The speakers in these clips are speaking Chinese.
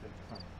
distance.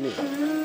嗯